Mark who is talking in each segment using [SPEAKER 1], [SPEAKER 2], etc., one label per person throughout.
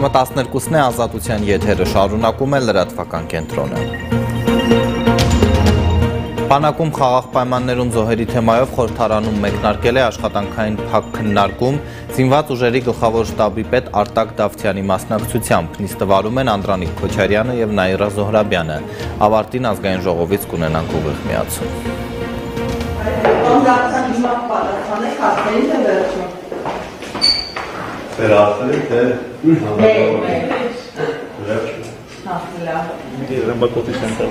[SPEAKER 1] Ժամը 12-ն է ազատության եթերը շարունակում է լրատվական կենտրոնը։ Բանակում խաղաղ պայմաններում զոհերի թեմայով խորհրդարանում մեկնարկել է աշխատանքային փակ քննարկում զինված ուժերի գլխավոր շտաբի պետ Արտակ Դավթյանի մասնակցությամբ։ Նիստը վարում են Անդրանիկ Քոչարյանը եւ Նաիրա Զոհրաբյանը։ Ավարտին ազգային ժողովից կունենանք ուղիղ միացում։
[SPEAKER 2] պատասխանեք հասնելին է վերջում։
[SPEAKER 3] Ձեր ասել թե վերջ։
[SPEAKER 2] Հա, լավ։
[SPEAKER 3] Ռմբակոթի սենտր։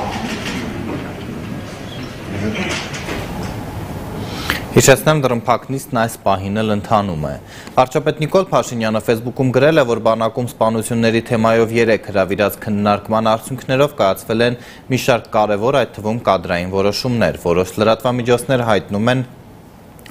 [SPEAKER 1] Հիշեցնեմ դրմփակ նիստն այս պահին էլ ընթանում է։ Վարչապետ Նիկոլ Փաշինյանը Facebook-ում գրել է, որ բանակում սպանությունների թեմայով 3 հրավիրած քննարկման արդյունքներով կայացվել են մի շարք կարևոր, այդ թվում կադրային որոշումներ, որոշ լրատվամիջոցներ հայտնում են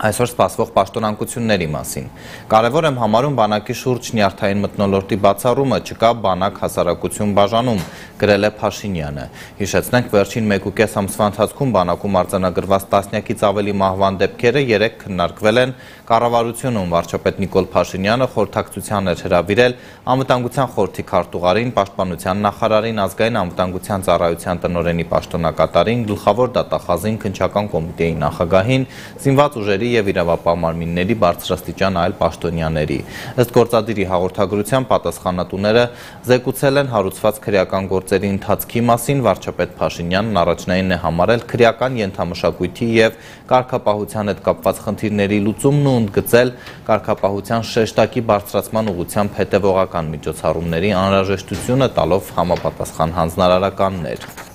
[SPEAKER 1] այսօր սպասվող պաշտոնանկությունների մասին։ Կարևոր եմ համարում բանակի շուրջ նյարդային մտնոլորտի բացառումը, չկա բանակ հասարակություն բաժանում, գրել է Փաշինյանը։ Հիշեցնենք, վերջին 1.5 ամսվա ընթացքում բանակում արձանագրված տասնյակից ավելի մահվան դեպքերը 3 քննարկվել են կառավարությունում վարչապետ Նիկոլ Փաշինյանը խորհրդակցության էր հրավիրել անվտանգության խորհրդի քարտուղարին, պաշտպանության նախարարին, ազգային անվտանգության ծառայության տնօրենի պաշտոնակատարին, գլխավոր դատախազին, քնչական կոմիտեի նախագահին, զինված ուժերի եւ իրավապահ մարմինների բարձրաստիճան այլ պաշտոնյաների։ Ըստ գործադիրի հաղորդագրության պատասխանատուները զեկուցել են հարուցված քրեական գործերի ընթացքի մասին վարչապետ Փաշինյանն առաջնային է համարել քրեական ենթամշակույթի եւ կարգապահության հետ կապված խնդիրների լուծումն ու ընդգծել կարգապահության շեշտակի բարձրացման ուղղությամբ հետևողական միջոցառումների անհրաժեշտությունը տալով համապատասխան հանձնարարականներ։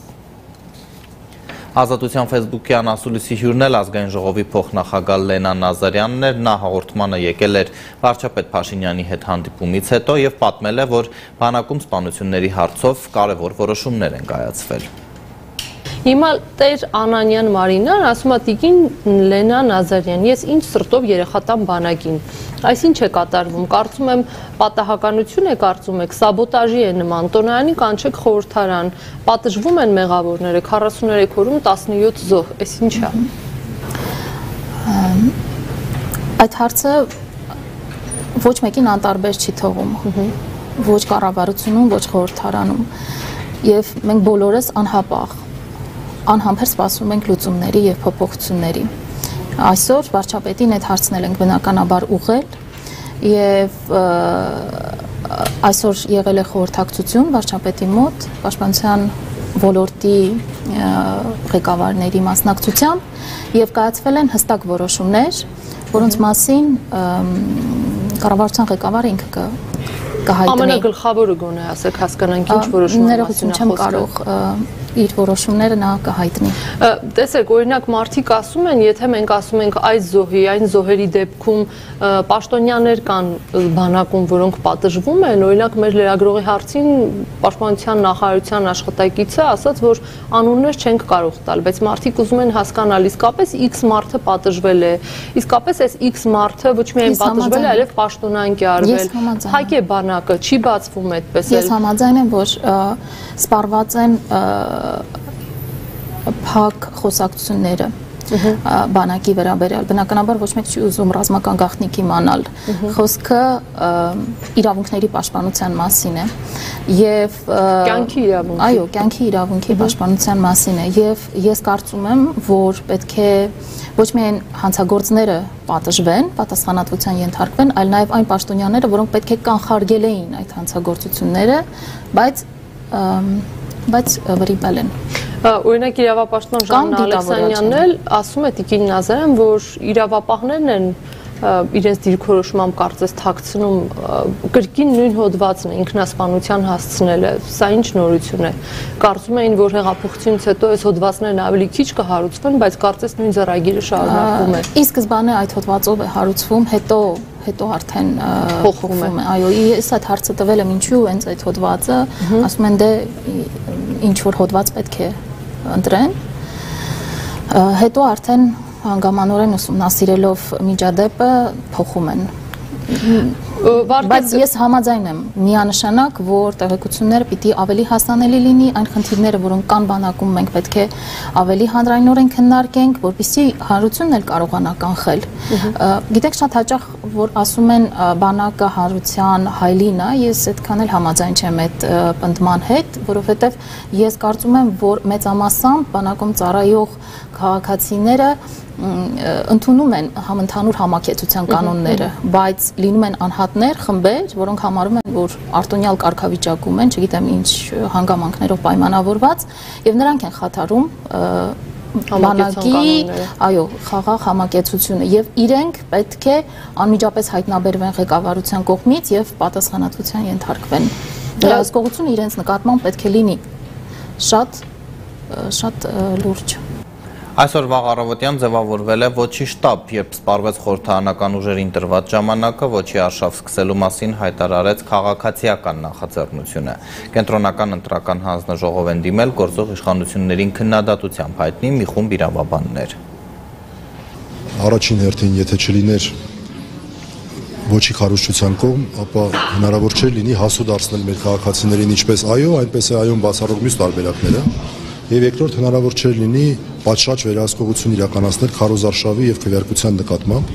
[SPEAKER 1] Ազատության Facebook-յան ասուլիսի հյուրն էլ ազգային ժողովի փոխնախագահ Լենա Նազարյանն էր, նա հաղորդմանը եկել էր վարչապետ Փաշինյանի հետ հանդիպումից հետո եւ պատմել է, որ բանակում սպանությունների հարցով կարևոր որոշումներ են կայացվել։
[SPEAKER 4] Հիմա Տեր Անանյան Մարինան ասում է Տիկին Լենա Նազարյան, ես ինչ սրտով երեխատան բանակին։ Այս ինչ է կատարվում։ Կարծում եմ պատահականություն է կարծում եք, սաբոտաժի է նման։ Տոնայանի կանչեք խորհրդարան, պատժվում են մեղավորները 43 օրում 17 զոհ։ Այս ինչ է։
[SPEAKER 5] Այդ հարցը ոչ մեկին անտարբեր չի թողում։ Ոչ կառավարությունում, ոչ խորհրդարանում։ Եվ մենք բոլորս անհապաղ անհամբեր սպասում ենք լուծումների եւ փոփոխությունների։ Այսօր վարչապետին այդ հարցնել ենք բնականաբար ուղղել եւ այսօր եղել է խորհրդակցություն վարչապետի մոտ պաշտպանության ոլորտի ղեկավարների մասնակցությամբ եւ կայացվել են հստակ որոշումներ, որոնց մասին կառավարության ղեկավարը ինքը կհայտնի։
[SPEAKER 4] Ամենագլխավորը գոնե ասեք հասկանանք ինչ որոշումներ
[SPEAKER 5] ներողություն չեմ կարող իր որոշումները նա կհայտնի։
[SPEAKER 4] Տեսեք, օրինակ մարդիկ ասում են, եթե մենք ասում ենք այս զոհի, այն զոհերի դեպքում պաշտոնյաներ կան բանակում, որոնք պատժվում են, օրինակ մեր լրագրողի հարցին պաշտպանության նախարարության աշխատակիցը ասաց, որ անուններ չենք կարող տալ, բայց մարդիկ ուզում են հասկանալ իսկապես X մարդը պատժվել է, իսկապես այս X մարդը ոչ միայն պատժվել է, այլև պաշտոնանկ է արվել։ Հայք է բանակը, չի բացվում այդպես
[SPEAKER 5] էլ։ Ես համաձայն եմ, որ սպառված են փակ խոսակցությունները բանակի վերաբերյալ բնականաբար ոչ մեկ չի ուզում ռազմական գաղտնիք իմանալ խոսքը իրավունքների պաշտպանության մասին է եւ
[SPEAKER 4] կյանքի իրավունքի
[SPEAKER 5] այո կյանքի իրավունքի պաշտպանության մասին է եւ ես կարծում եմ որ պետք է ոչ միայն հանցագործները պատժվեն, պատասխանատվության ենթարկվեն, այլ նաև այն պաշտոնյաները, որոնք պետք է կանխարգել էին այդ հանցագործությունները, բայց բայց վրիպել են։
[SPEAKER 4] Օրինակ իրավապաշտպան Ժաննա Ալեքսանյանն էլ ասում է Տիկին Նազարյան, որ իրավապահներն են իրենց դիրքորոշմամբ կարծես թաքցնում կրկին նույն հոդվածն է ինքնասպանության հասցնելը։ Սա ինչ նորություն է։ Կարծում էին, որ հեղափոխությունից հետո այս հոդվածներն ավելի քիչ կհարուցվեն, բայց կարծես նույն ծրագիրը շարունակվում է։
[SPEAKER 5] Ի սկզբանե այդ հոդվածով է հարուցվում, հետո հետո արդեն
[SPEAKER 4] Փոխվում է։
[SPEAKER 5] Այո, ես այդ հարցը տվել եմ ինչու հենց այդ հոդվածը, ասում են դե ինչ որ հոդված պետք է ընտրեն։ Հետո արդեն հանգամանորեն ուսումնասիրելով միջադեպը փոխում են Բայց ես համաձայն եմ միանշանակ, որ տեղեկությունները պիտի ավելի հասանելի լինի, այն խնդիրները, որոնք կան բանակում, մենք պետք է ավելի հանրայնորեն քննարկենք, որպեսզի հանրությունն էլ կարողանա կանխել։ Գիտեք, շատ հաճախ որ ասում են բանակը հանրության հայլին է, ես այդքան էլ համաձայն չեմ այդ պնդման հետ, որովհետև ես կարծում եմ, որ մեծամասամբ բանակում ծառայող քաղաքացիները ընդունում են համընդհանուր համակեցության կանոնները, բայց լինում են անհատներ, խմբեր, որոնք համարում են, որ արտոնյալ կարգավիճակում են, չգիտեմ ինչ հանգամանքներով պայմանավորված, եւ նրանք են խաթարում
[SPEAKER 4] կանոնները։
[SPEAKER 5] այո, խաղաղ համակեցությունը եւ իրենք պետք է անմիջապես հայտնաբերվեն ղեկավարության կողմից եւ պատասխանատվության ենթարկվեն։ Վերահսկողությունը իրենց նկատմամբ պետք է լինի շատ շատ լուրջ։
[SPEAKER 1] Այսօր վաղ առավոտյան ձևավորվել է ոչի շտաբ, երբ սպարվեց խորհրդարանական ուժերին տրված ժամանակը, ոչի արշավ սկսելու մասին հայտարարեց քաղաքացիական նախաձեռնությունը։ Կենտրոնական ընտրական հանձնաժողով են դիմել գործող իշխանություններին քննադատությամբ հայտնի մի խումբ իրավաբաններ։
[SPEAKER 6] առաջին հերթին եթե չլիներ ոչի քարոշչության կողմ, ապա հնարավոր չէր լինի հասու դարձնել մեր քաղաքացիներին ինչպես այո, այնպես է այոն բացառող մյուս տարբերակները։ Եվ երկրորդ հնարավոր չէր լինի պատշաճ վերահսկողություն իրականացնել քարոզարշավի եւ քվեարկության նկատմամբ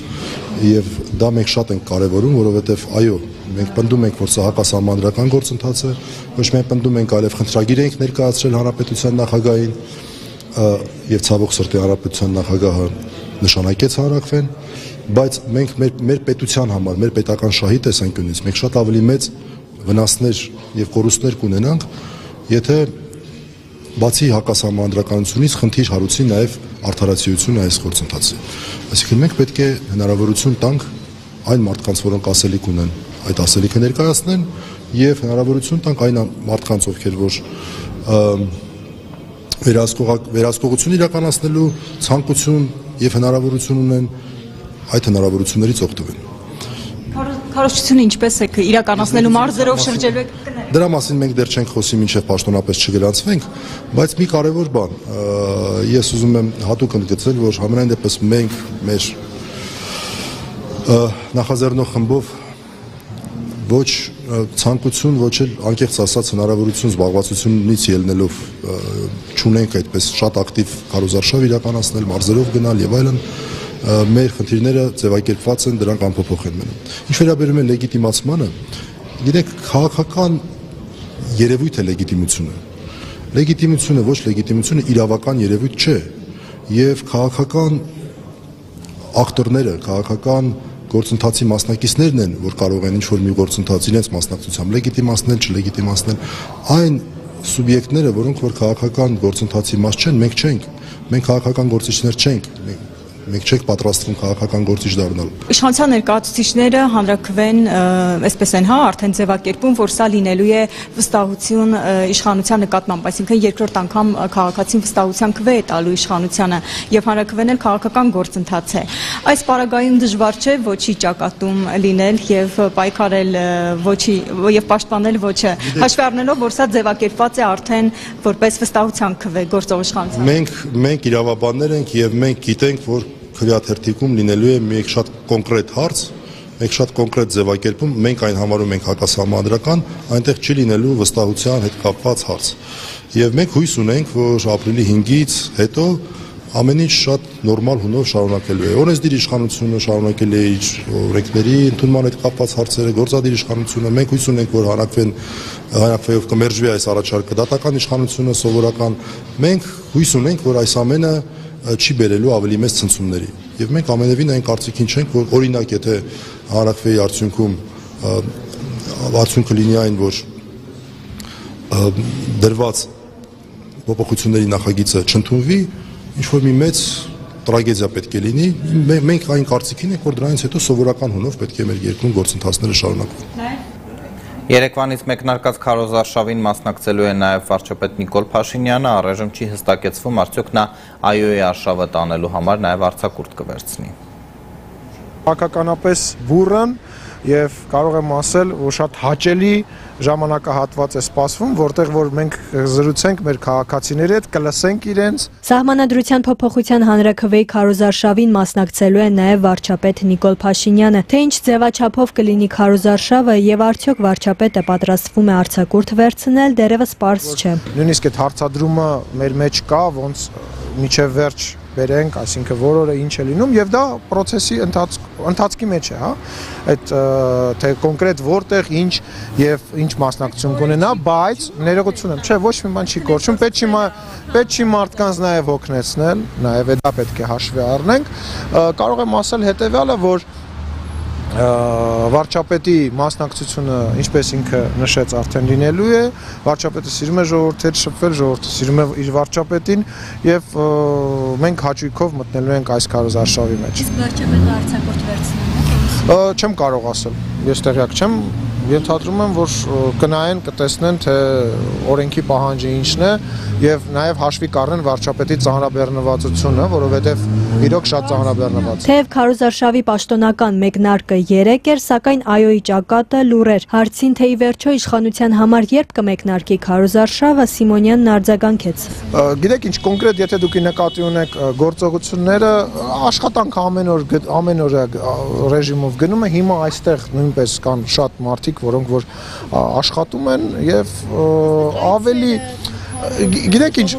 [SPEAKER 6] եւ դա մենք շատ ենք կարեւորում, որովհետեւ այո, մենք պնդում ենք, որ սա հակասահմանադրական գործընթաց է, ոչ միայն պնդում ենք, այլև խնդրագիր ենք ներկայացրել հանրապետության նախագահային ը, եւ ցավոք սրտի հանրապետության նախագահը նշանակեց հանրակվեն, բայց մենք մեր մեր պետության համար, մեր պետական շահի տեսանկյունից մենք շատ ավելի մեծ վնասներ եւ կորուստներ կունենանք, եթե բացի հակասահմանադրականությունից խնդիր հարուցի նաև արդարացիությունը այս գործընթացի։ Այսինքն մենք պետք է հնարավորություն տանք այն մարդկանց, որոնք ասելիք ունեն, այդ ասելիքը ներկայացնեն եւ հնարավորություն տանք այն մարդկանց, ովքեր որ վերահսկողակ վերահսկողություն իրականացնելու ցանկություն եւ հնարավորություն ունեն այդ հնարավորություններից օգտվեն։
[SPEAKER 7] Քարոշչությունը ինչպես է իրականացնելու մարզերով շրջելու եք
[SPEAKER 6] Դրա մասին մենք դեռ չենք խոսի մինչև պաշտոնապես չգրանցվենք, բայց մի կարևոր բան, ես ուզում եմ հատուկ ընդգծել, որ համենայն դեպս մենք մեր նախաձեռնող խմբով ոչ ցանկություն, ոչ էլ անկեղծ ասած հնարավորություն զբաղվածությունից ելնելով ը, չունենք այդպես շատ ակտիվ կարոզարշավ իրականացնել, մարզերով գնալ եւ այլն մեր խնդիրները ձևակերպված են, դրանք անփոփոխ են մնում։ Ինչ վերաբերում է լեգիտիմացմանը, գիտեք, քաղաքական երևույթ է լեգիտիմությունը։ Լեգիտիմությունը ոչ լեգիտիմությունը իրավական երևույթ չէ։ Եվ քաղաքական ակտորները, քաղաքական գործընթացի մասնակիցներն են, որ կարող են ինչ-որ մի գործընթաց իրենց մասնակցությամբ լեգիտիմացնել, չլեգիտիմացնել, այն սուբյեկտները, որոնք որ քաղաքական գործընթացի մաս չեն, մենք չենք։ Մենք քաղաքական գործիչներ չենք։ Մենք մենք չենք պատրաստվում քաղաքական գործիչ դառնալ։
[SPEAKER 7] Իշխանության ներկայացուցիչները հանրակրվեն ը, այսպես են հա արդեն ձևակերպում, որ սա լինելու է վստահություն իշխանության նկատմամբ, այսինքն երկրորդ անգամ քաղաքացին վստահության քվե է տալու իշխանությանը եւ հանրակրվեն էլ քաղաքական գործընթաց է։ Այս պարագայում դժվար չէ ոչի ճակատում լինել եւ պայքարել ոչի եւ պաշտպանել ոչը։ Հաշվի առնելով, որ սա ձևակերպված է արդեն որպես վստահության քվե գործող իշխանության։
[SPEAKER 6] Մենք մենք իրավաբաններ ենք եւ մենք գիտենք, որ քվեաթերթիկում լինելու է մի շատ կոնկրետ հարց, մեկ շատ կոնկրետ ձևակերպում, մենք այն համարում ենք հակասահմանադրական, այնտեղ չի լինելու վստահության հետ կապված հարց։ Եվ մենք հույս ունենք, որ ապրիլի 5-ից հետո ամեն ինչ շատ նորմալ հունով շարունակելու է։ Օրենսդիր իշխանությունը շարունակել է իր օրենքների ընդունման հետ կապված հարցերը, գործադիր իշխանությունը մենք հույս ունենք, որ հանրակվեն հանրակվեով կմերժվի այս առաջարկը դատական իշխանությունը սովորական։ Մենք հույս ունենք, որ այս ամենը չի բերելու ավելի մեծ ցնցումների։ Եվ մենք ամենևին այն կարծիքին չենք, որ օրինակ եթե հանրակվեի արդյունքում արդյունքը լինի այն, որ դրված փոփոխությունների նախագիծը չընդունվի, ինչ որ մի մեծ տրագեդիա պետք է լինի։ Մենք այն կարծիքին ենք, որ դրանից հետո սովորական հունով պետք է մեր երկրում գործընթացները շարունակվեն։
[SPEAKER 1] Երեկվանից մեկնարկած քարոզարշավին մասնակցելու է նաև վարչապետ Նիկոլ Փաշինյանը, առայժմ չի հստակեցվում արդյոք նա այոյի արշավը տանելու համար նաև արձակուրդ կվերցնի։
[SPEAKER 8] Հակականապես բուրըն եւ կարող եմ ասել, որ շատ հաճելի ժամանակահատված է սպասվում, որտեղ որ մենք զրուցենք մեր քաղաքացիների հետ, կլսենք իրենց։
[SPEAKER 9] Սահմանադրության փոփոխության հանրակրվեի քարոզարշավին մասնակցելու է նաև վարչապետ Նիկոլ Փաշինյանը։ Թե ինչ ձևաչափով կլինի քարոզարշավը եւ արդյոք վարչապետը պատրաստվում է արցակուրդ վերցնել, դերևս པարզ չէ։
[SPEAKER 8] Նույնիսկ այդ հարցադրումը մեր մեջ կա, ոնց միջև վերջ բերենք, այսինքն որ օրը ինչ է լինում եւ դա process-ի ընթաց ընթացքի մեջ է, հա։ Այդ թե կոնկրետ որտեղ ինչ եւ ինչ մասնակցություն կունենա, բայց ներողություն եմ, չէ, ոչ մի բան չի կորչում, պետք չի պետք չի մարդկանց նաեւ հոգնեցնել, նաեւ դա պետք է հաշվի առնենք։ Կարող եմ ասել հետեւյալը, որ վարչապետի մասնակցությունը, ինչպես ինքը նշեց, արդեն լինելու է։ Վարչապետը սիրում է ժողովրդի հետ շփվել, ժողովուրդը սիրում է իր վարչապետին եւ մենք հաճույքով մտնելու ենք այս քարոզարշավի մեջ։
[SPEAKER 9] Իսկ վարչապետը արցակուրդ վերցնելու է։
[SPEAKER 8] Չեմ կարող ասել։ Ես տեղյակ չեմ, ենթադրում եմ, որ կնայեն, կտեսնեն, թե օրենքի պահանջը ինչն է եւ նաեւ հաշվի կառնեն վարչապետի ծանրաբեռնվածությունը, որովհետեւ իրոք շատ ծանրաբեռնված։
[SPEAKER 9] Թեև Քարոզարշավի պաշտոնական մեկնարկը 3 էր, սակայն այոյի ճակատը լուր էր։ Հարցին թե ի վերջո իշխանության համար երբ կմեկնարկի Քարոզարշավը Սիմոնյանն արձագանքեց։
[SPEAKER 8] Գիտեք ինչ կոնկրետ եթե դուք նկատի ունեք գործողությունները աշխատանք ամեն օր ամեն օր ռեժիմով գնում է հիմա այստեղ նույնպես կան շատ մարդիկ, որոնք որ աշխատում են եւ ավելի գիտեք ինչ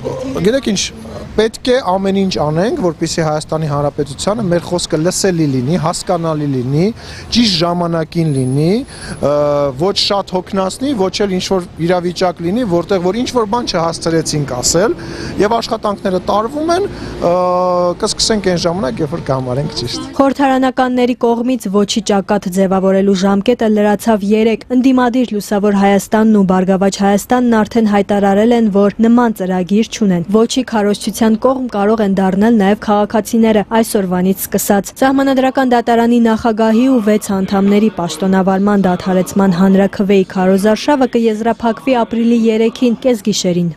[SPEAKER 8] գիտեք ինչ պետք է ամեն ինչ անենք, որպեսզի Հայաստանի Հանրապետությանը մեր խոսքը լսելի լինի, հասկանալի լինի, ճիշտ ժամանակին լինի, ոչ շատ հոգնածնի, ոչ էլ ինչ որ իրավիճակ լինի, որտեղ որ ինչ որ բան չհասցրեցինք ասել, եւ աշխատանքները տարվում են, կսկսենք այն ժամանակ, երբ որ կհամարենք ճիշտ։
[SPEAKER 9] Խորհրդարանականների կողմից ոչի ճակատ ձևավորելու ժամկետը լրացավ 3։ Ընդդիմադիր լուսավոր Հայաստանն ու Բարգավաճ Հայաստանն արդեն հայտարարել են, որ նման ծրագիր չունեն։ Ոչի քարոզչության Հանրապետության կողմ կարող են դառնալ նաև քաղաքացիները այսօրվանից սկսած։ Սահմանադրական դատարանի նախագահի ու 6 անդամների պաշտոնավարման դադարեցման հանրաքվեի քարոզարշավը կեզրափակվի ապրիլի 3-ին կեսգիշերին։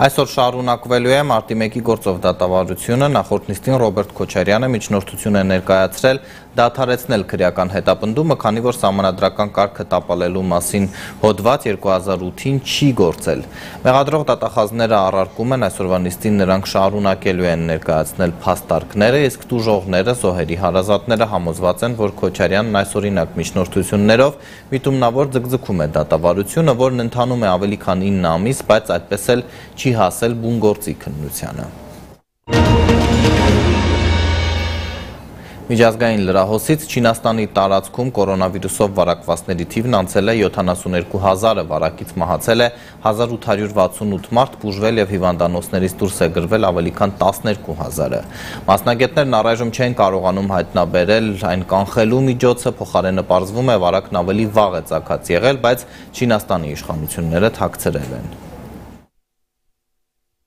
[SPEAKER 1] Այսօր շարունակվելու է մարտի 1-ի գործով դատավարությունը, նախորդ նիստին Ռոբերտ Քոչարյանը միջնորդություն է ներկայացրել դադարեցնել քրեական հետապնդումը, քանի որ սահմանադրական կարգը տապալելու մասին հոդված 2008-ին չի գործել։ Մեղադրող դատախազները առարկում են այսօրվա նիստին նրանք շարունակելու են ներկայացնել փաստարկները, իսկ տուժողները, զոհերի հարազատները համոզված են, որ Քոչարյանն այսօրինակ միջնորդություններով միտումնավոր ձգձգում է դատավարությունը, որն ընթանում է ավելի քան 9 ամիս, բայց այդպես էլ չի հասել բուն գործի քննությանը։ Միջազգային լրահոսից Չինաստանի տարածքում կորոնավիրուսով վարակվածների թիվն անցել է 72 հազարը, վարակից մահացել է 1868 մարդ, բուժվել և հիվանդանոցներից դուրս է գրվել ավելի քան 12 հազարը։ Մասնագետներն առայժմ չեն կարողանում հայտնաբերել այն կանխելու միջոցը, փոխարենը պարզվում է վարակն ավելի վաղ է ծակած եղել, բայց Չինաստանի իշխանությունները թաքցրել են։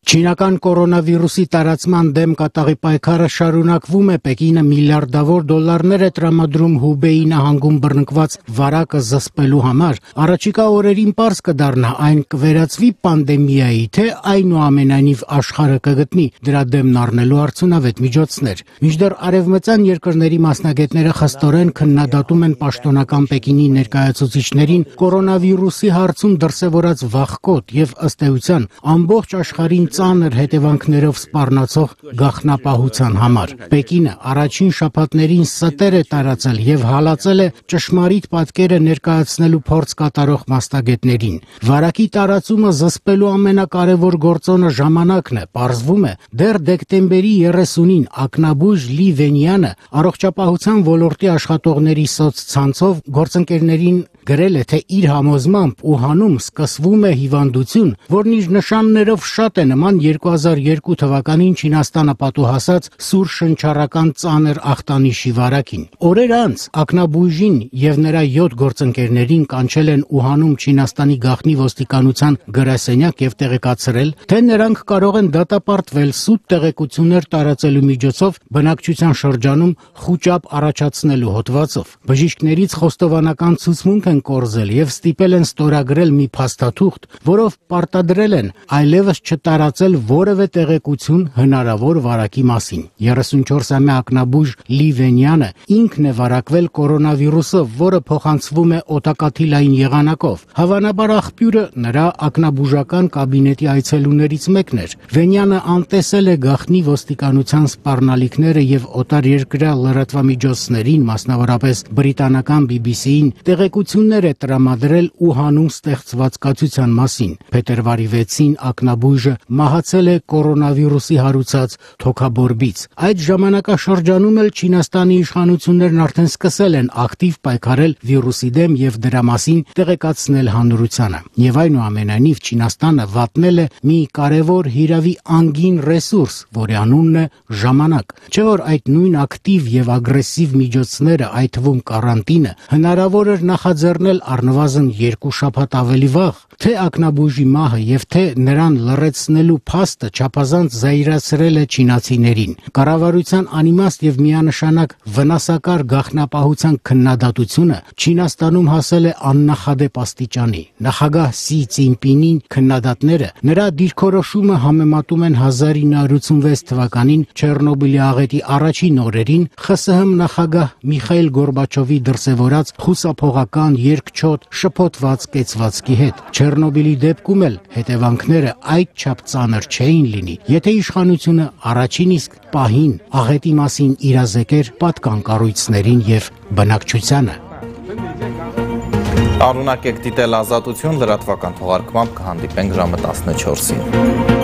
[SPEAKER 10] Չինական կորոնավիրուսի տարածման դեմ կատաղի պայքարը շարունակվում է։ Պեկինը միլիարդավոր դոլարներ է տրամադրում Հուբեյի նահանգում բռնկված վարակը զսպելու համար։ Առաջիկա օրերին པարզ կդառնա այն կվերածվի պանդեմիայի, թե այնուամենայնիվ աշխարհը կգտնի դրա դեմն առնելու արդյունավետ միջոցներ։ Մինչդեռ արևմտյան երկրների մասնագետները խստորեն քննադատում են պաշտոնական Պեկինի ներկայացուցիչներին կորոնավիրուսի հարցում դրսևորած վախկոտ եւ ըստ էության ամբողջ աշխարհին ծանր հետևանքներով սպառնացող գաղտնապահության համար։ Պեկինը առաջին շաբաթներին ստեր է տարածել եւ հալածել է ճշմարիտ պատկերը ներկայացնելու փորձ կատարող մասնագետներին։ Վարակի տարածումը զսպելու ամենակարևոր գործոնը ժամանակն է։ Պարզվում է, դեռ դեկտեմբերի 30-ին Ակնաբույժ Լի Վենյանը առողջապահության ոլորտի աշխատողների սոցցանցով գործընկերներին գրել է, թե իր համոզմամբ Ուհանում սկսվում է հիվանդություն, որն իր նշաններով շատ է նման 2002 թվականին Չինաստանը պատուհասած սուր շնչառական ծանր ախտանիշի վարակին։ Օրեր անց Ակնաբույժին եւ նրա 7 գործընկերներին կանչել են Ուհանում Չինաստանի գաղտնի ոստիկանության գրասենյակ եւ տեղեկացրել, թե նրանք կարող են դատապարտվել սուտ տեղեկություններ տարածելու միջոցով բնակչության շրջանում խոճապ առաջացնելու հոդվածով։ Բժիշկներից խոստովանական ցուցմունք են կորզել եւ ստիպել են ստորագրել մի փաստաթուղթ, որով պարտադրել են այլևս չտարածել որևէ տեղեկություն հնարավոր վարակի մասին։ 34-ամյա ակնաբույժ Լի Վենյանը ինքն է վարակվել կորոնավիրուսով, որը փոխանցվում է օտակաթիլային եղանակով։ Հավանաբար աղբյուրը նրա ակնաբուժական կաբինետի այցելուներից մեկն էր։ Վենյանը անտեսել է գախնի ոստիկանության սպառնալիքները եւ օտար երկրյա լրատվամիջոցներին, մասնավորապես բրիտանական BBC-ին, տեղեկություններ է տրամադրել Ուհանում ստեղծված կացության մասին։ Փետրվարի 6-ին ակնաբույժը մահացել է կորոնավիրուսի հարուցած թոքաբորբից։ Այդ ժամանակաշրջանում էլ Չինաստանի իշխանություններն արդեն սկսել են ակտիվ պայքարել վիրուսի դեմ եւ դրա մասին տեղեկացնել հանրությանը։ Եվ այնուամենայնիվ Չինաստանը վատնել է մի կարևոր հիրավի անգին ռեսուրս, որի անունն է ժամանակ։ Չէ որ այդ նույն ակտիվ եւ ագրեսիվ միջոցները, այդ թվում կարանտինը, հնարավոր էր նախաձեռնել առնվազն 2 շաբաթ ավելի վաղ, թե ակնաբույժի մահը եւ թե նրան լրացնելու փաստը չափազանց զայրացրել է չինացիներին։ Կառավարության անիմաստ եւ միանշանակ վնասակար գաղտնապահության քննադատությունը Չինաստանում հասել է աննախադեպ աստիճանի։ Նախագահ Սի Ցինպինին քննադատները նրա դիրքորոշումը համեմատում են 1986 թվականին Չեռնոբիլի աղետի առաջին օրերին ԽՍՀՄ նախագահ Միխայել Գորբաչովի դրսևորած խուսափողական երկչոտ շփոթված կեցվածքի հետ։ Չեռնոբիլի դեպքում էլ հետևանքները այդչափ ծանր չէին լինի, եթե իշխանությունը առաջին իսկ պահին աղետի մասին իրազեկեր պատկան կառույցներին եւ բնակչությանը։
[SPEAKER 1] Արունակեք դիտել ազատություն լրատվական թողարկմամբ կհանդիպենք ժամը 14-ին։